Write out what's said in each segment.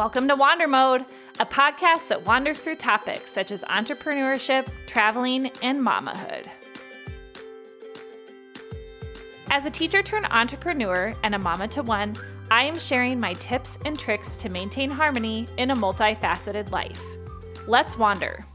Welcome to Wander Mode, a podcast that wanders through topics such as entrepreneurship, traveling, and mamahood. As a teacher turned entrepreneur and a mama to one, I am sharing my tips and tricks to maintain harmony in a multifaceted life. Let's wander.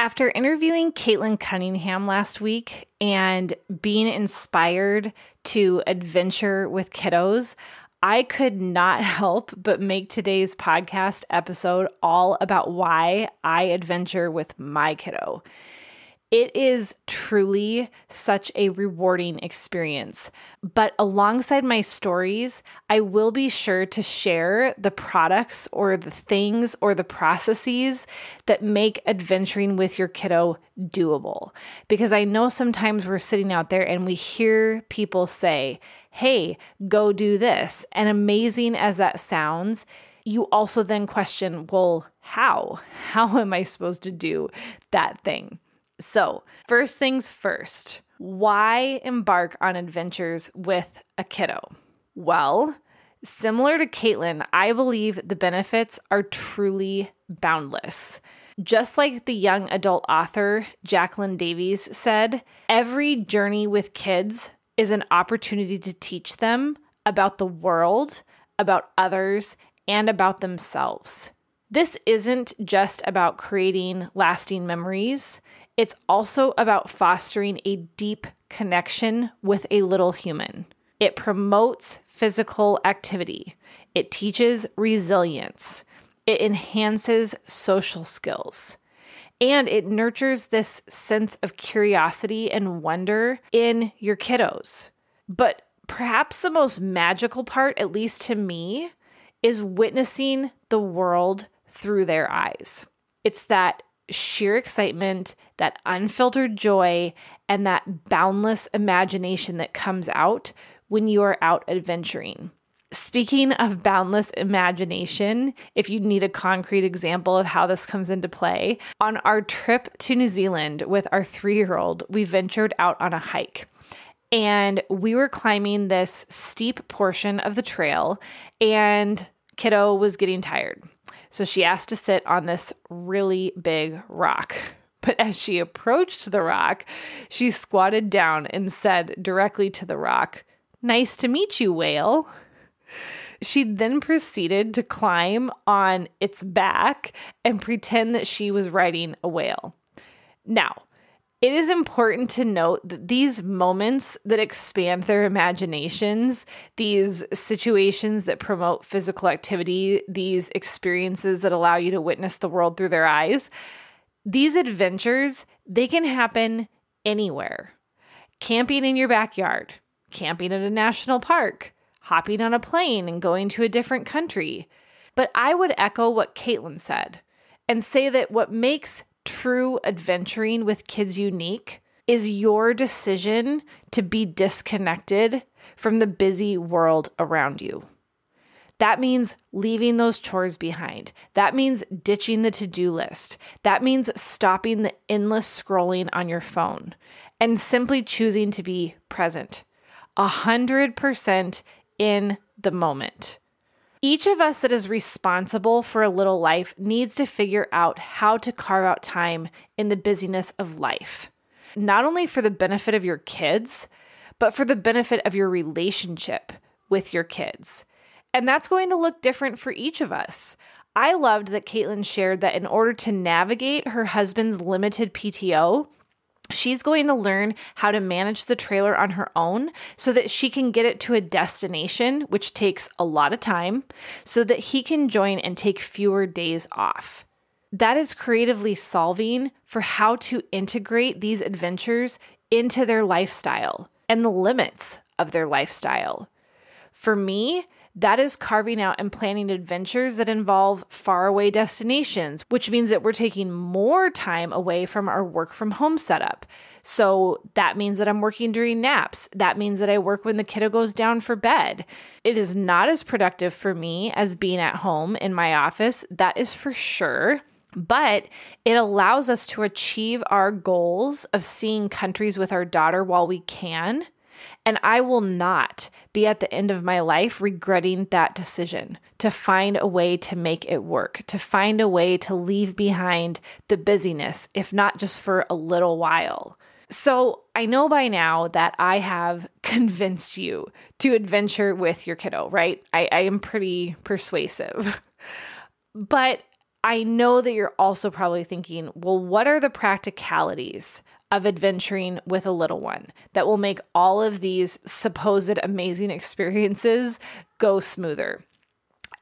After interviewing Caitlin Cunningham last week and being inspired to adventure with kiddos, I could not help but make today's podcast episode all about why I adventure with my kiddo. It is truly such a rewarding experience. But alongside my stories, I will be sure to share the products or the things or the processes that make adventuring with your kiddo doable. Because I know sometimes we're sitting out there and we hear people say, hey, go do this. And amazing as that sounds, you also then question, well, how? How am I supposed to do that thing? So, first things first, why embark on adventures with a kiddo? Well, similar to Caitlin, I believe the benefits are truly boundless. Just like the young adult author Jacqueline Davies said, every journey with kids is an opportunity to teach them about the world, about others, and about themselves. This isn't just about creating lasting memories. It's also about fostering a deep connection with a little human. It promotes physical activity, it teaches resilience, it enhances social skills, and it nurtures this sense of curiosity and wonder in your kiddos. But perhaps the most magical part, at least to me, is witnessing the world through their eyes. It's that sheer excitement, that unfiltered joy, and that boundless imagination that comes out when you are out adventuring. Speaking of boundless imagination, if you need a concrete example of how this comes into play, on our trip to New Zealand with our three year old, we ventured out on a hike. And we were climbing this steep portion of the trail, and kiddo was getting tired. So she asked to sit on this really big rock. But as she approached the rock, she squatted down and said directly to the rock, Nice to meet you, whale. She then proceeded to climb on its back and pretend that she was riding a whale. Now, it is important to note that these moments that expand their imaginations, these situations that promote physical activity, these experiences that allow you to witness the world through their eyes, these adventures, they can happen anywhere. Camping in your backyard, camping at a national park, hopping on a plane and going to a different country. But I would echo what Caitlin said and say that what makes true adventuring with kids unique is your decision to be disconnected from the busy world around you. That means leaving those chores behind. That means ditching the to do list. That means stopping the endless scrolling on your phone and simply choosing to be present. A hundred percent in the moment. Each of us that is responsible for a little life needs to figure out how to carve out time in the busyness of life, not only for the benefit of your kids, but for the benefit of your relationship with your kids. And that's going to look different for each of us. I loved that Caitlin shared that in order to navigate her husband's limited PTO, She's going to learn how to manage the trailer on her own so that she can get it to a destination, which takes a lot of time, so that he can join and take fewer days off. That is creatively solving for how to integrate these adventures into their lifestyle and the limits of their lifestyle. For me, that is carving out and planning adventures that involve faraway destinations, which means that we're taking more time away from our work from home setup. So that means that I'm working during naps. That means that I work when the kiddo goes down for bed. It is not as productive for me as being at home in my office. That is for sure. But it allows us to achieve our goals of seeing countries with our daughter while we can And I will not be at the end of my life regretting that decision to find a way to make it work, to find a way to leave behind the busyness, if not just for a little while. So I know by now that I have convinced you to adventure with your kiddo, right? I, I am pretty persuasive. but I know that you're also probably thinking, well, what are the practicalities of adventuring with a little one that will make all of these supposed amazing experiences go smoother?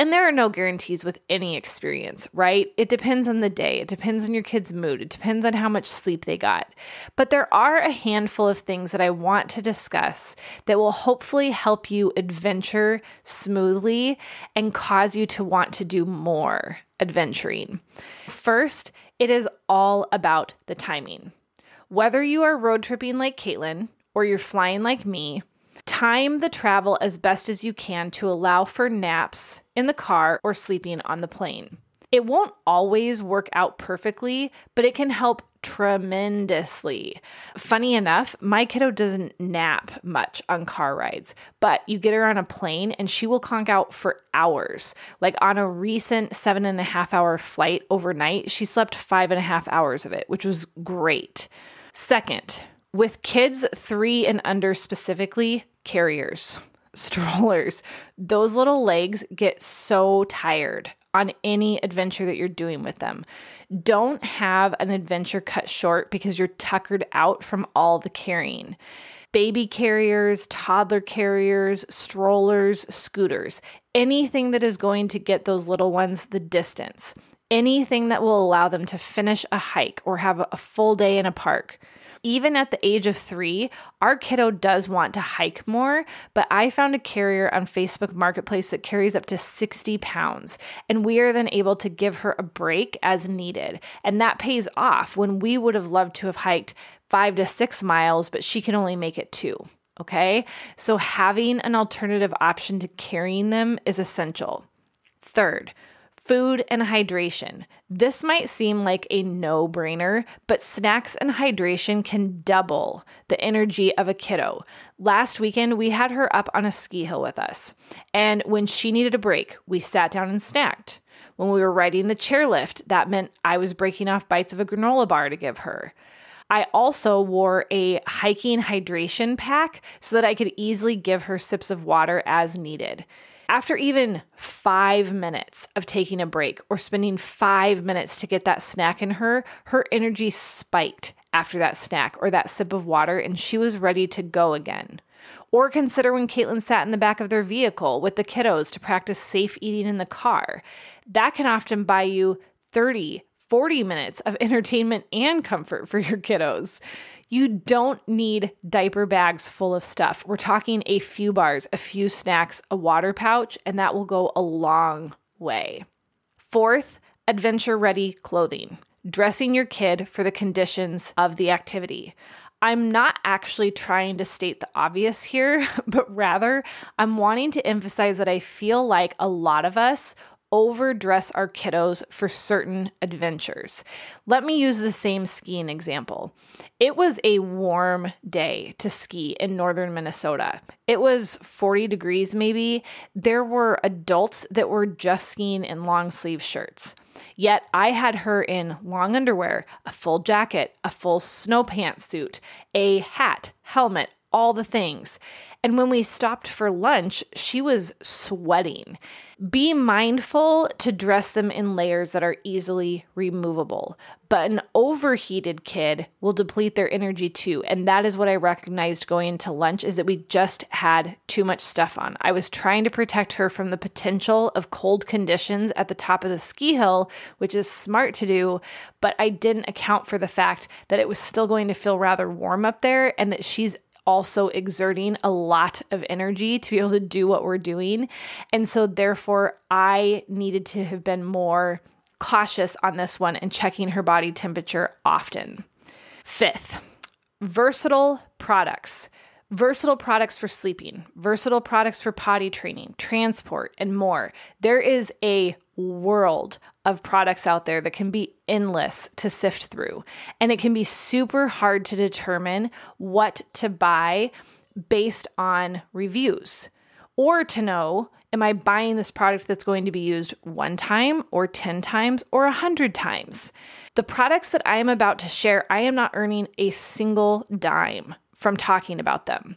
And there are no guarantees with any experience, right? It depends on the day, it depends on your kid's mood, it depends on how much sleep they got. But there are a handful of things that I want to discuss that will hopefully help you adventure smoothly and cause you to want to do more adventuring. First, it is all about the timing. Whether you are road tripping like Caitlin or you're flying like me, Time the travel as best as you can to allow for naps in the car or sleeping on the plane. It won't always work out perfectly, but it can help tremendously. Funny enough, my kiddo doesn't nap much on car rides, but you get her on a plane and she will conk out for hours. Like on a recent seven and a half hour flight overnight, she slept five and a half hours of it, which was great. Second, with kids three and under specifically, carriers, strollers, those little legs get so tired on any adventure that you're doing with them. Don't have an adventure cut short because you're tuckered out from all the carrying. Baby carriers, toddler carriers, strollers, scooters, anything that is going to get those little ones the distance, anything that will allow them to finish a hike or have a full day in a park even at the age of three, our kiddo does want to hike more, but I found a carrier on Facebook Marketplace that carries up to 60 pounds, and we are then able to give her a break as needed. And that pays off when we would have loved to have hiked five to six miles, but she can only make it two. Okay, so having an alternative option to carrying them is essential. Third, Food and hydration. This might seem like a no brainer, but snacks and hydration can double the energy of a kiddo. Last weekend, we had her up on a ski hill with us, and when she needed a break, we sat down and snacked. When we were riding the chairlift, that meant I was breaking off bites of a granola bar to give her. I also wore a hiking hydration pack so that I could easily give her sips of water as needed. After even five minutes of taking a break or spending five minutes to get that snack in her, her energy spiked after that snack or that sip of water, and she was ready to go again. Or consider when Caitlin sat in the back of their vehicle with the kiddos to practice safe eating in the car. That can often buy you 30, 40 minutes of entertainment and comfort for your kiddos. You don't need diaper bags full of stuff. We're talking a few bars, a few snacks, a water pouch, and that will go a long way. Fourth, adventure ready clothing, dressing your kid for the conditions of the activity. I'm not actually trying to state the obvious here, but rather I'm wanting to emphasize that I feel like a lot of us overdress our kiddos for certain adventures. Let me use the same skiing example. It was a warm day to ski in northern Minnesota. It was 40 degrees, maybe. There were adults that were just skiing in long sleeve shirts. Yet I had her in long underwear, a full jacket, a full snow pantsuit, a hat, helmet, all the things. And when we stopped for lunch, she was sweating. Be mindful to dress them in layers that are easily removable. But an overheated kid will deplete their energy too. And that is what I recognized going into lunch is that we just had too much stuff on. I was trying to protect her from the potential of cold conditions at the top of the ski hill, which is smart to do, but I didn't account for the fact that it was still going to feel rather warm up there and that she's also exerting a lot of energy to be able to do what we're doing. And so, therefore, I needed to have been more cautious on this one and checking her body temperature often. Fifth, versatile products. Versatile products for sleeping, versatile products for potty training, transport, and more. There is a world of products out there that can be endless to sift through. And it can be super hard to determine what to buy based on reviews or to know am I buying this product that's going to be used one time or 10 times or 100 times? The products that I am about to share, I am not earning a single dime from talking about them.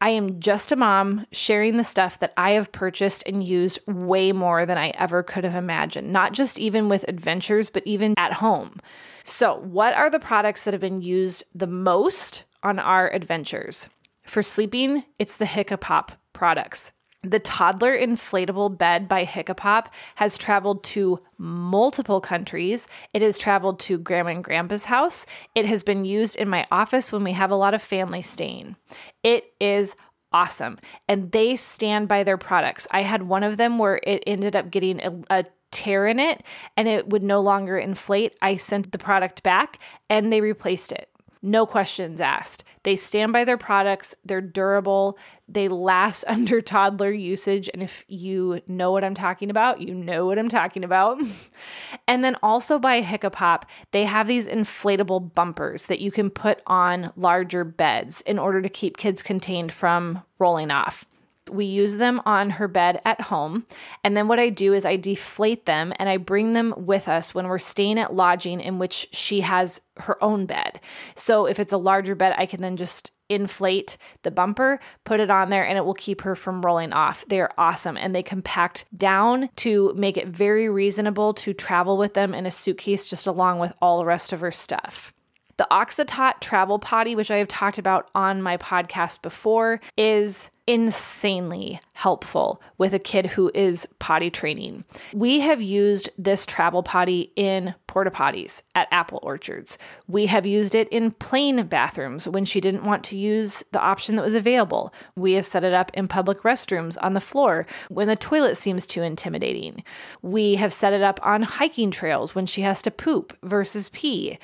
I am just a mom sharing the stuff that I have purchased and used way more than I ever could have imagined, not just even with adventures, but even at home. So, what are the products that have been used the most on our adventures? For sleeping, it's the Hiccapop products. The toddler inflatable bed by Hiccapop has traveled to multiple countries. It has traveled to grandma and grandpa's house. It has been used in my office when we have a lot of family staying. It is awesome. And they stand by their products. I had one of them where it ended up getting a, a tear in it and it would no longer inflate. I sent the product back and they replaced it. No questions asked. They stand by their products, they're durable, they last under toddler usage. And if you know what I'm talking about, you know what I'm talking about. and then also by Hiccapop, they have these inflatable bumpers that you can put on larger beds in order to keep kids contained from rolling off. We use them on her bed at home. And then what I do is I deflate them and I bring them with us when we're staying at lodging in which she has her own bed. So if it's a larger bed, I can then just inflate the bumper, put it on there, and it will keep her from rolling off. They're awesome and they compact down to make it very reasonable to travel with them in a suitcase just along with all the rest of her stuff. The OXO Tot Travel Potty, which I have talked about on my podcast before, is insanely helpful with a kid who is potty training. We have used this travel potty in porta potties at apple orchards. We have used it in plane bathrooms when she didn't want to use the option that was available. We have set it up in public restrooms on the floor when the toilet seems too intimidating. We have set it up on hiking trails when she has to poop versus pee.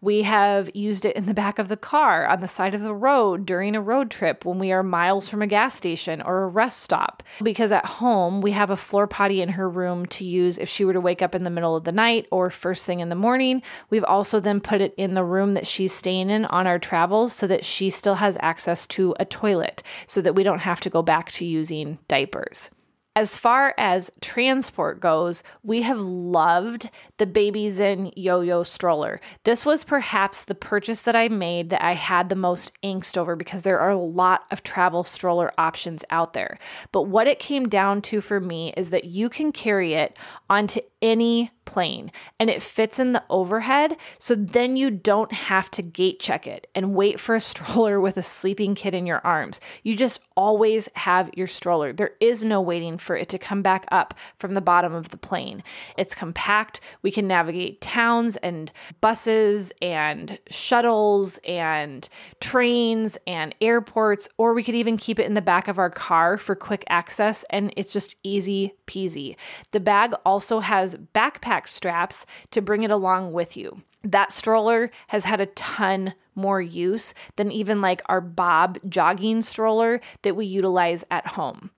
We have used it in the back of the car, on the side of the road, during a road trip, when we are miles from a gas station or a rest stop. Because at home, we have a floor potty in her room to use if she were to wake up in the middle of the night or first thing in the morning. We've also then put it in the room that she's staying in on our travels so that she still has access to a toilet so that we don't have to go back to using diapers. As far as transport goes, we have loved the Babyzen Yo Yo stroller. This was perhaps the purchase that I made that I had the most angst over because there are a lot of travel stroller options out there. But what it came down to for me is that you can carry it onto any plane and it fits in the overhead. So then you don't have to gate check it and wait for a stroller with a sleeping kid in your arms. You just always have your stroller. There is no waiting for it to come back up from the bottom of the plane. It's compact. We can navigate towns and buses and shuttles and trains and airports, or we could even keep it in the back of our car for quick access and it's just easy peasy. The bag also has backpack backpack straps to bring it along with you. That stroller has had a ton more use than even like our Bob jogging stroller that we utilize at home.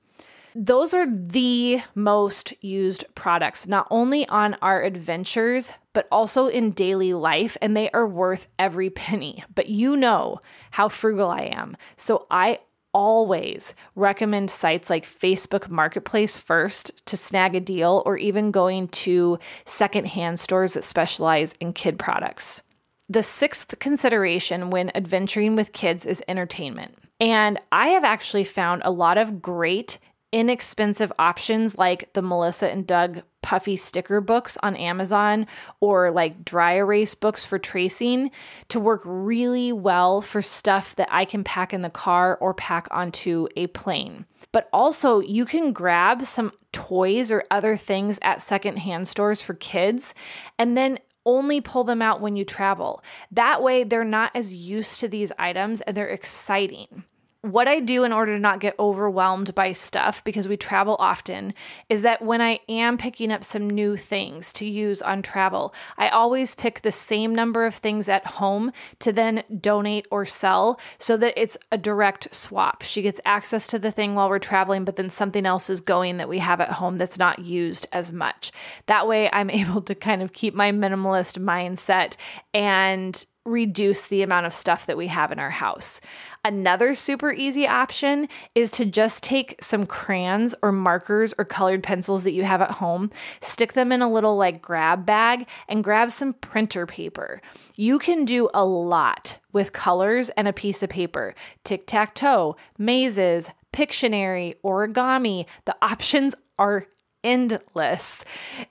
Those are the most used products, not only on our adventures, but also in daily life, and they are worth every penny. But you know how frugal I am. So I always recommend sites like Facebook Marketplace first to snag a deal or even going to secondhand stores that specialize in kid products. The sixth consideration when adventuring with kids is entertainment. And I have actually found a lot of great inexpensive options like the Melissa and Doug puffy sticker books on Amazon or like dry erase books for tracing to work really well for stuff that I can pack in the car or pack onto a plane. But also, you can grab some toys or other things at secondhand stores for kids and then only pull them out when you travel. That way, they're not as used to these items and they're exciting what I do in order to not get overwhelmed by stuff because we travel often is that when I am picking up some new things to use on travel, I always pick the same number of things at home to then donate or sell so that it's a direct swap. She gets access to the thing while we're traveling, but then something else is going that we have at home that's not used as much. That way, I'm able to kind of keep my minimalist mindset and reduce the amount of stuff that we have in our house. Another super easy option is to just take some crayons or markers or colored pencils that you have at home, stick them in a little like grab bag, and grab some printer paper. You can do a lot with colors and a piece of paper. Tic tac toe, mazes, Pictionary, origami. The options are endless.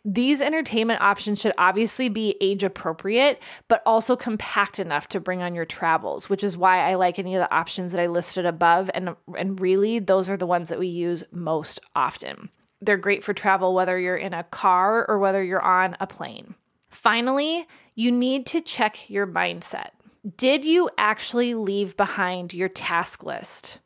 These entertainment options should obviously be age appropriate, but also compact enough to bring on your travels, which is why I like any of the options that I listed above. And, and really, those are the ones that we use most often. They're great for travel, whether you're in a car or whether you're on a plane. Finally, you need to check your mindset. Did you actually leave behind your task list?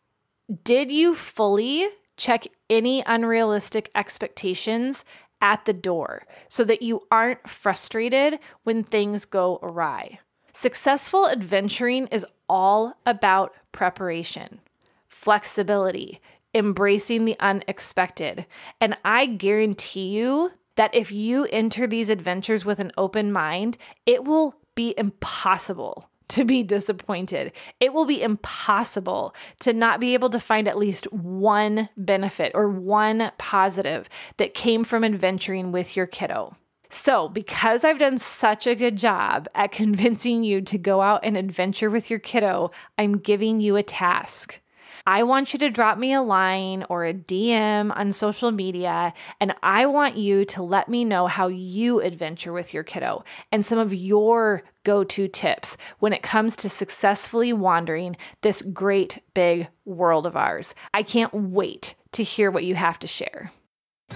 Did you fully check any unrealistic expectations at the door so that you aren't frustrated when things go awry? Successful adventuring is all about preparation, flexibility, embracing the unexpected. And I guarantee you that if you enter these adventures with an open mind, it will be impossible to be disappointed. It will be impossible to not be able to find at least one benefit or one positive that came from adventuring with your kiddo. So, because I've done such a good job at convincing you to go out and adventure with your kiddo, I'm giving you a task. I want you to drop me a line or a DM on social media, and I want you to let me know how you adventure with your kiddo and some of your go to tips when it comes to successfully wandering this great big world of ours. I can't wait to hear what you have to share.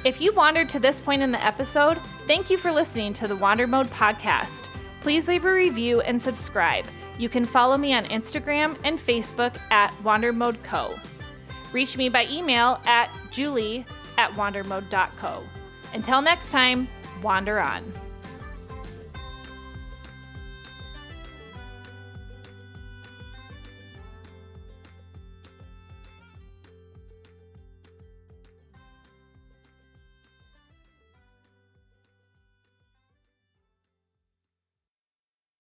If you wandered to this point in the episode, thank you for listening to the Wander Mode podcast. Please leave a review and subscribe. You can follow me on Instagram and Facebook at WanderModeCo. Reach me by email at julie at wandermode.co. Until next time, wander on.